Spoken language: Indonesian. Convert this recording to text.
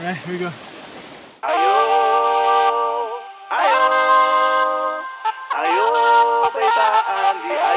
Alright, here we go. Ayo, ayo, ayo, bebaan.